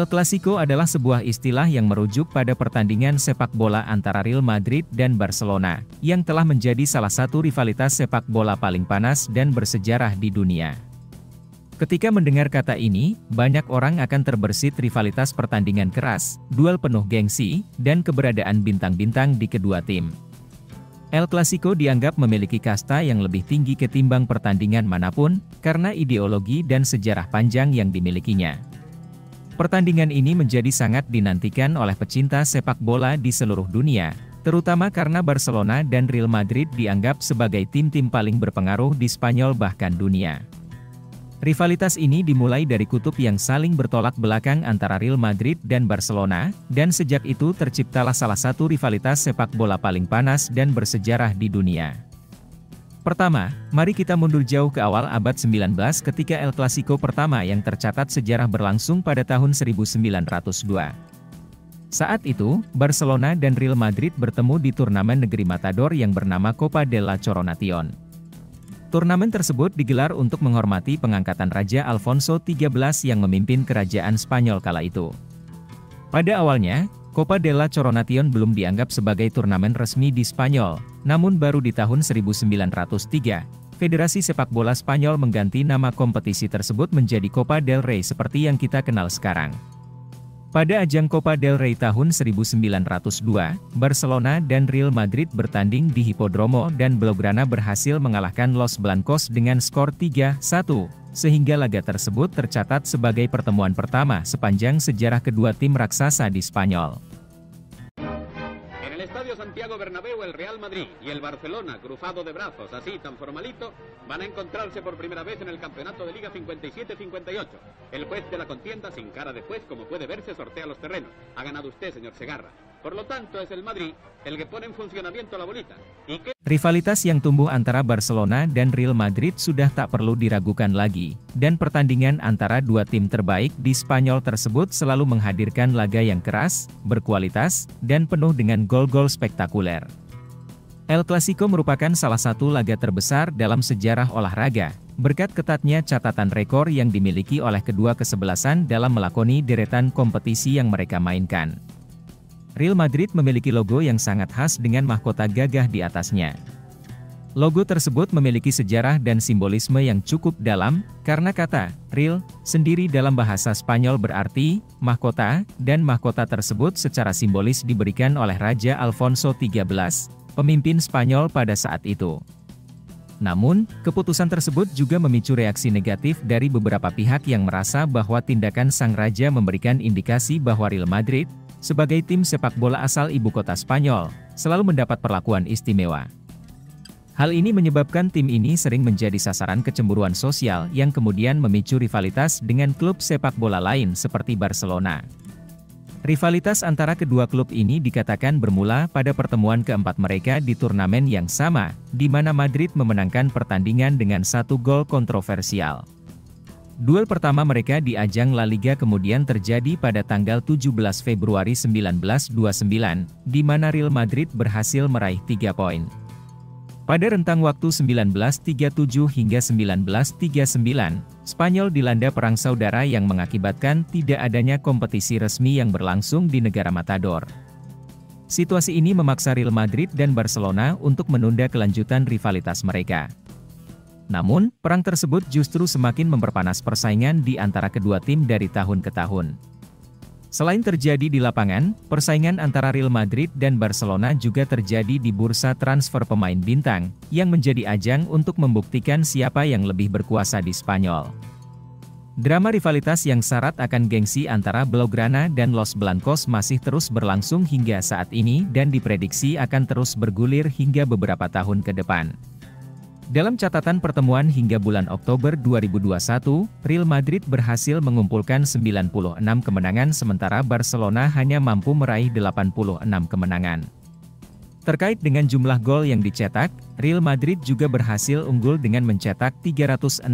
El Clasico adalah sebuah istilah yang merujuk pada pertandingan sepak bola antara Real Madrid dan Barcelona, yang telah menjadi salah satu rivalitas sepak bola paling panas dan bersejarah di dunia. Ketika mendengar kata ini, banyak orang akan terbersit rivalitas pertandingan keras, duel penuh gengsi, dan keberadaan bintang-bintang di kedua tim. El Clasico dianggap memiliki kasta yang lebih tinggi ketimbang pertandingan mana pun, karena ideologi dan sejarah panjang yang dimilikinya. Pertandingan ini menjadi sangat dinantikan oleh pecinta sepak bola di seluruh dunia, terutama karena Barcelona dan Real Madrid dianggap sebagai tim-tim paling berpengaruh di Spanyol bahkan dunia. Rivalitas ini dimulai dari kutub yang saling bertolak belakang antara Real Madrid dan Barcelona, dan sejak itu terciptalah salah satu rivalitas sepak bola paling panas dan bersejarah di dunia. Pertama, mari kita mundur jauh ke awal abad 19 ketika El Clasico pertama yang tercatat sejarah berlangsung pada tahun 1902. Saat itu, Barcelona dan Real Madrid bertemu di turnamen negeri Matador yang bernama Copa de la Coronation. Turnamen tersebut digelar untuk menghormati pengangkatan Raja Alfonso XIII yang memimpin kerajaan Spanyol kala itu. Pada awalnya, Copa de la Coronation belum dianggap sebagai turnamen resmi di Spanyol, namun baru di tahun 1903, Federasi Sepak Bola Spanyol mengganti nama kompetisi tersebut menjadi Copa del Rey seperti yang kita kenal sekarang. Pada ajang Copa del Rey tahun 1902, Barcelona dan Real Madrid bertanding di Hipodromo dan Blaugrana berhasil mengalahkan Los Blancos dengan skor 3-1, sehingga laga tersebut tercatat sebagai pertemuan pertama sepanjang sejarah kedua tim raksasa di Spanyol. Santiago Bernabéu el Real Madrid y el Barcelona, cruzado de brazos, así tan formalito, van a encontrarse por primera vez en el campeonato de Liga 57-58. El juez de la contienda, sin cara de juez, como puede verse, sortea los terrenos. Ha ganado usted, señor Segarra. Por lo tanto, es el Madrid el que pone en funcionamiento la bolita. ¿Y que... Rivalitas yang tumbuh antara Barcelona dan Real Madrid sudah tak perlu diragukan lagi, dan pertandingan antara dua tim terbaik di Spanyol tersebut selalu menghadirkan laga yang keras, berkualitas, dan penuh dengan gol-gol spektakuler. El Clasico merupakan salah satu laga terbesar dalam sejarah olahraga, berkat ketatnya catatan rekor yang dimiliki oleh kedua kesebelasan dalam melakoni deretan kompetisi yang mereka mainkan. Real Madrid memiliki logo yang sangat khas dengan mahkota gagah di atasnya. Logo tersebut memiliki sejarah dan simbolisme yang cukup dalam, karena kata "real" sendiri dalam bahasa Spanyol berarti mahkota, dan mahkota tersebut secara simbolis diberikan oleh Raja Alfonso XIII, pemimpin Spanyol pada saat itu. Namun, keputusan tersebut juga memicu reaksi negatif dari beberapa pihak yang merasa bahwa tindakan sang raja memberikan indikasi bahwa Real Madrid, sebagai tim sepak bola asal ibu kota Spanyol, selalu mendapat perlakuan istimewa. Hal ini menyebabkan tim ini sering menjadi sasaran kecemburuan sosial yang kemudian memicu rivalitas dengan klub sepak bola lain seperti Barcelona. Rivalitas antara kedua klub ini dikatakan bermula pada pertemuan keempat mereka di turnamen yang sama, di mana Madrid memenangkan pertandingan dengan satu gol kontroversial. Duel pertama mereka di ajang La Liga kemudian terjadi pada tanggal 17 Februari 1929, di mana Real Madrid berhasil meraih 3 poin. Pada rentang waktu 1937 hingga 1939, Spanyol dilanda perang saudara yang mengakibatkan tidak adanya kompetisi resmi yang berlangsung di negara Matador. Situasi ini memaksa Real Madrid dan Barcelona untuk menunda kelanjutan rivalitas mereka. Namun, perang tersebut justru semakin memperpanas persaingan di antara kedua tim dari tahun ke tahun. Selain terjadi di lapangan, persaingan antara Real Madrid dan Barcelona juga terjadi di bursa transfer pemain bintang, yang menjadi ajang untuk membuktikan siapa yang lebih berkuasa di Spanyol. Drama rivalitas yang syarat akan gengsi antara Blaugrana dan Los Blancos masih terus berlangsung hingga saat ini dan diprediksi akan terus bergulir hingga beberapa tahun ke depan. Dalam catatan pertemuan hingga bulan Oktober 2021, Real Madrid berhasil mengumpulkan 96 kemenangan sementara Barcelona hanya mampu meraih 86 kemenangan. Terkait dengan jumlah gol yang dicetak, Real Madrid juga berhasil unggul dengan mencetak 369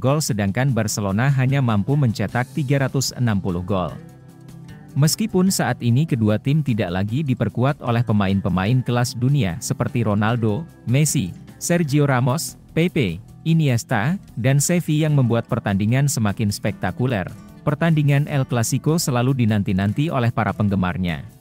gol sedangkan Barcelona hanya mampu mencetak 360 gol. Meskipun saat ini kedua tim tidak lagi diperkuat oleh pemain-pemain kelas dunia seperti Ronaldo, Messi, Sergio Ramos, Pepe, Iniesta, dan Xavi yang membuat pertandingan semakin spektakuler. Pertandingan El Clasico selalu dinanti-nanti oleh para penggemarnya.